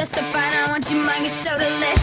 Yes, I find out what you mind is so delicious.